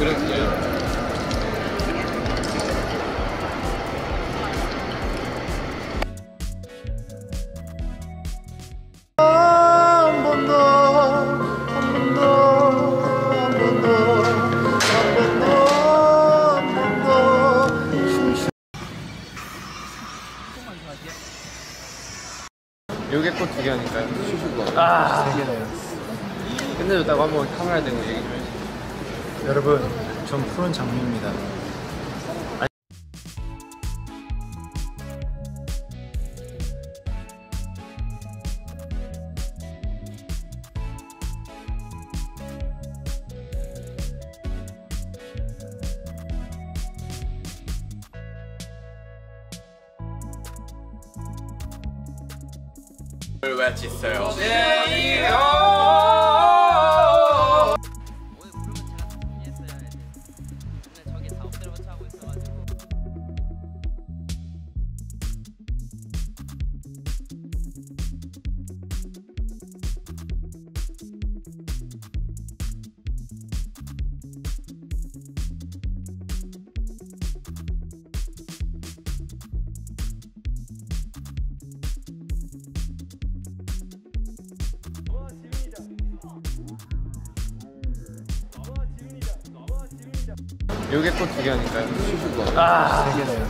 그렇지. 요게 꽃두개 하니까요. 아, 세 개네요. 끝내줬다고 한번 카메라 대고 얘기 좀 해주세요. 여러분, 전 푸른 장미입니다. 오늘 요게 꽃두개 하니까요. 아, 세 개네요.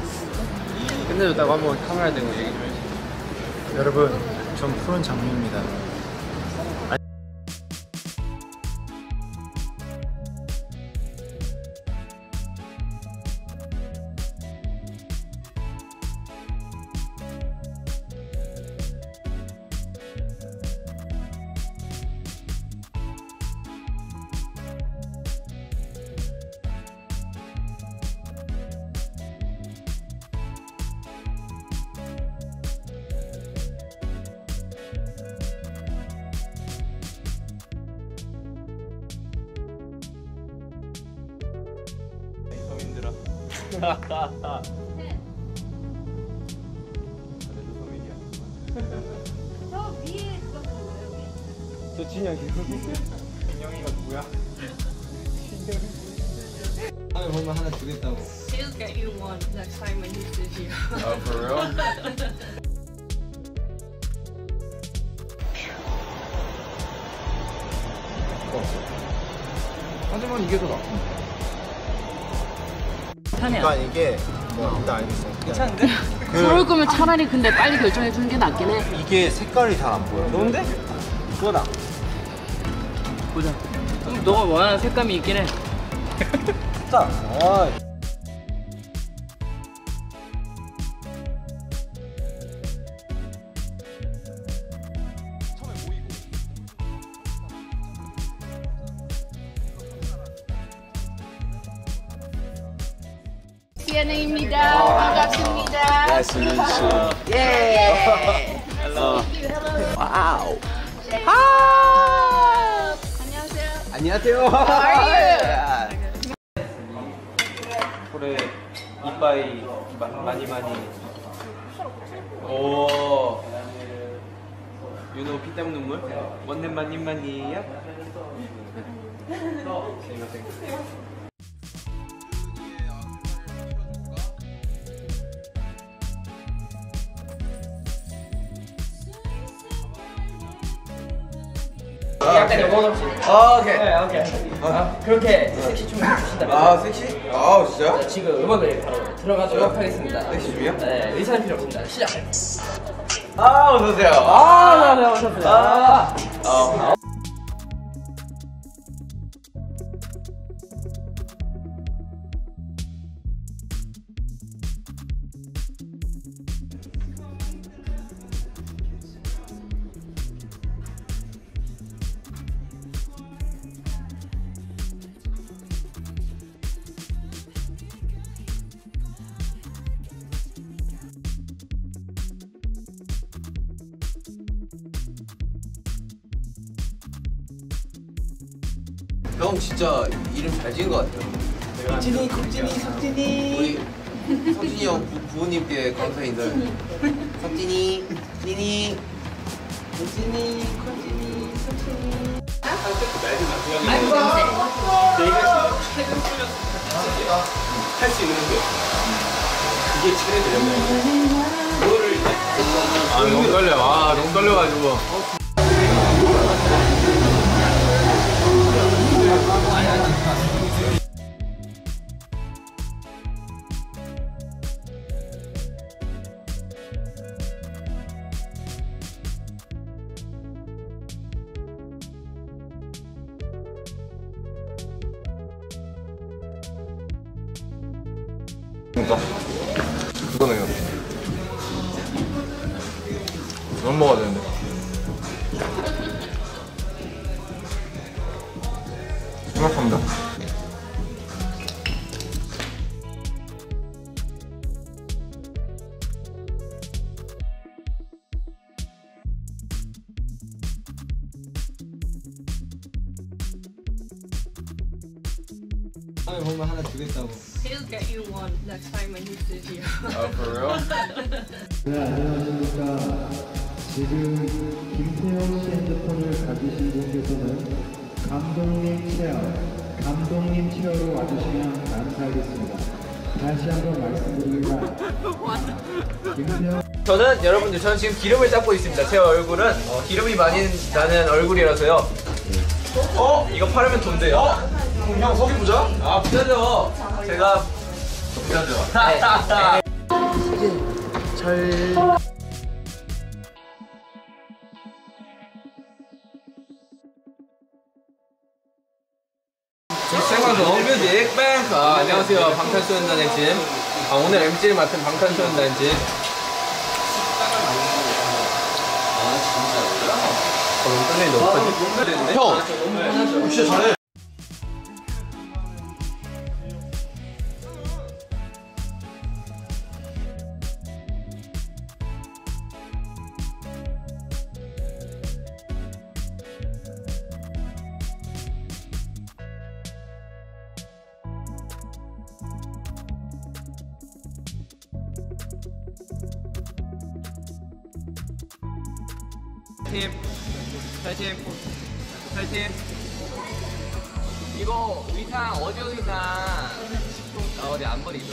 끝내줬다고 한번 카메라 대고 얘기 좀 해주세요. 여러분, 전 푸른 장미입니다. 저 진영이. 진영이가 누구야? 다음에 보면 하나 주겠다고. He'll get you one next time when he sees you. 아, for real? 하지만 이게 더 나. 그러니까 이게 뭐 일단 알겠어. 괜찮은데? 그럴 거면 차라리 근데 빨리 결정해 주는 게 낫긴 해. 이게 색깔이 잘 안 보여. 좋은데? 그거다. 보자. 좀 너가 원하는 색감이 있긴 해. 자, 아. 반갑습니다. Nice to meet you. 예. Hello. 와우. 안녕하세요. 올해 이빠이 마, 많이 많이. 오. 유노 피땀 눈물? 원넨 많이 많이야? 약간 영혼 없이. 아, 오케이. 네, 오케이. 아, 그렇게 섹시 춤을 추신다면 아, 섹시? 아, 진짜? 자, 지금 음악을 바로 들어가도록 하겠습니다. 섹시 춤이요? 네, 의사는 필요 없습니다. 시작. 아, 어서 오세요. 아, 네, 네, 오셨습니다. 형 진짜 이름 잘 지은 것 같아요. 석진이, 석진이, 석진이. 우리 석진이 형 부, 부모님께 감사 인사를. 석진이, 석진이, 석진이, 석진이, 석진이. 저희가 할수 있는 게 그게 최대 되려면 아 너무 떨려. 아 너무 떨려가지고. 그러니까 그거네요. 이건 먹어야 되는데. 생각합니다. He'll get you one next time when he sees you. 아 그래요? 네, 안녕하십니까. 지금 김태형 씨 핸드폰을 가지신 분께서는 감독님 체어, 감독님 체어로 와주시면 감사하겠습니다. 다시 한번 말씀드립니다. 김태형 저는 여러분들 저는 지금 기름을 닦고 있습니다. 제 얼굴은 어, 기름이 많이 나는 얼굴이라서요. 어? 이거 팔으면 돈 돼요. 형 서기 부자? 아 부자죠. 제가 부자죠. 생방송 뮤직 뱅크. 아, 안녕하세요. 방탄소년단의 짐. 아, 오늘 MC를 맡은 방탄소년단의 짐. 형 진짜 잘해. 팀 탈팀 탈팀 이거 의상 어디 의상? 아, 어디 안 버리죠?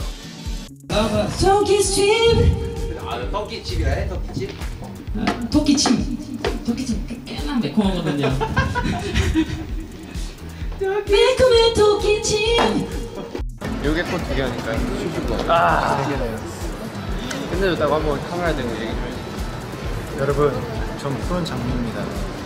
토끼집 아 떡기집이라 해 떡기집? 토끼침 토끼침 꽤나 매콤하거든요. 매콤한 토끼침 요게 코두개 아닐까요? 슈슈거 아세 개네요. 끝내줬다고 한번 카메라 대고 얘기 좀 해주세요. 여러분, 전 푸른 장미입니다.